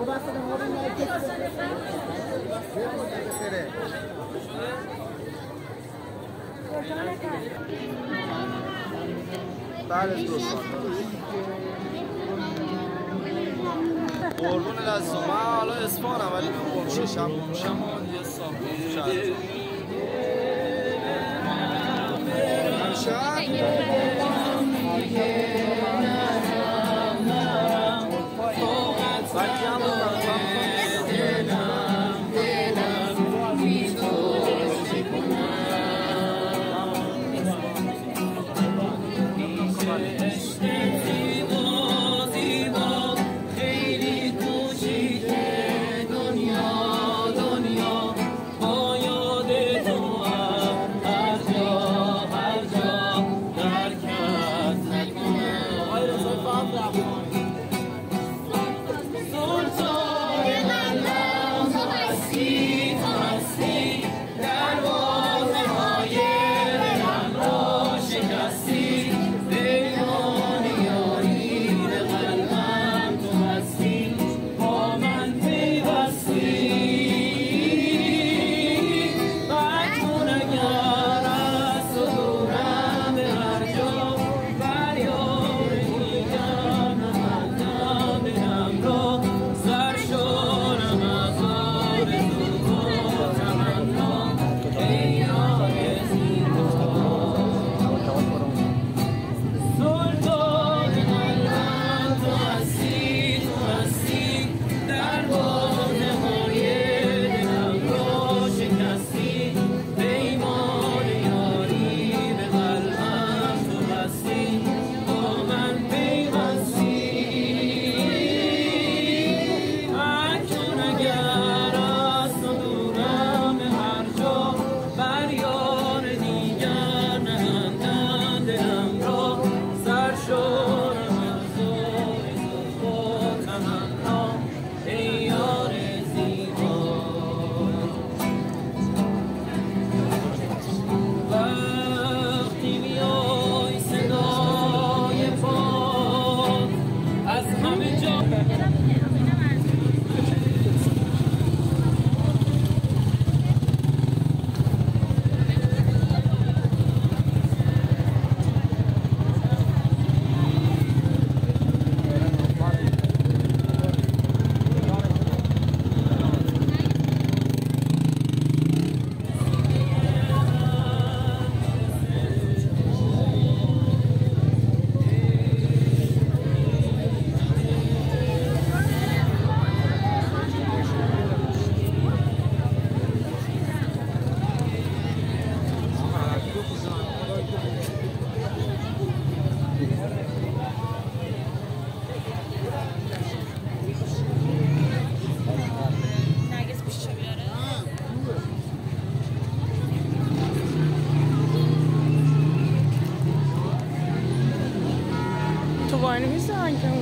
Obasan'ın oranın erkekleri. بعد بله، دوست قربون دست حالا ولی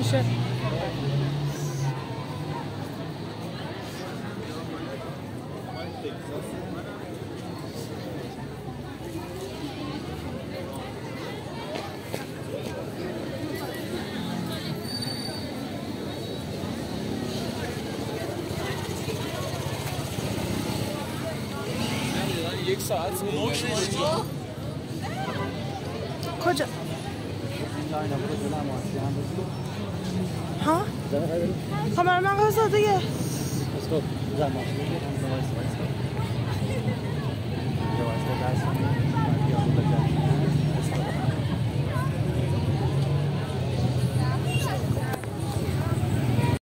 看着。हाँ हमारे माँ घर से होती है उसको